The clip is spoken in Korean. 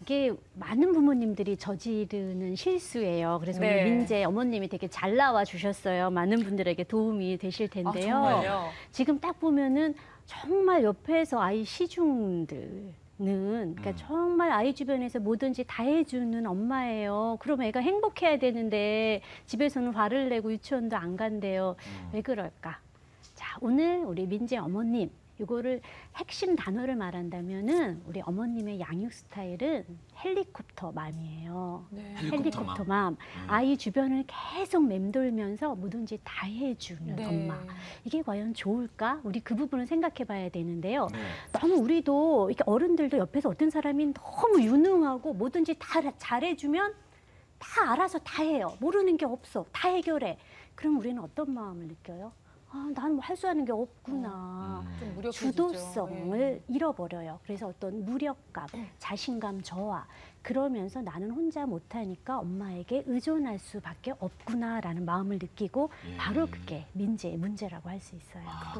이게 많은 부모님들이 저지르는 실수예요. 그래서 네. 오늘 민재 어머님이 되게 잘 나와 주셨어요. 많은 분들에게 도움이 되실 아, 텐데요. 정말요? 지금 딱 보면은 정말 옆에서 아이 시중들은 그러니까 음. 정말 아이 주변에서 뭐든지 다 해주는 엄마예요. 그럼 애가 행복해야 되는데 집에서는 화를 내고 유치원도 안 간대요. 음. 왜 그럴까? 자, 오늘 우리 민재 어머님 이거를 핵심 단어를 말한다면은 우리 어머님의 양육 스타일은 헬리콥터 맘이에요. 네. 헬리콥터 헬리콥터 맘. 맘. 음. 아이 주변을 계속 맴돌면서 뭐든지 다 해주는 네. 엄마. 이게 과연 좋을까? 우리 그 부분을 생각해 봐야 되는데요. 네. 너무 우리도 이렇게 어른들도 옆에서 어떤 사람이 너무 유능하고 뭐든지 다 잘해주면 다 알아서 다 해요. 모르는 게 없어. 다 해결해. 그럼 우리는 어떤 마음을 느껴요? 아, 나는 뭐할수 있는 게 없구나. 음. 좀 무력해지죠. 주도성을 예. 잃어버려요. 그래서 어떤 무력감, 자신감 저하. 그러면서 나는 혼자 못하니까 엄마에게 의존할 수밖에 없구나라는 마음을 느끼고 예. 바로 그게 민재의 문제라고 할 수 있어요. 아.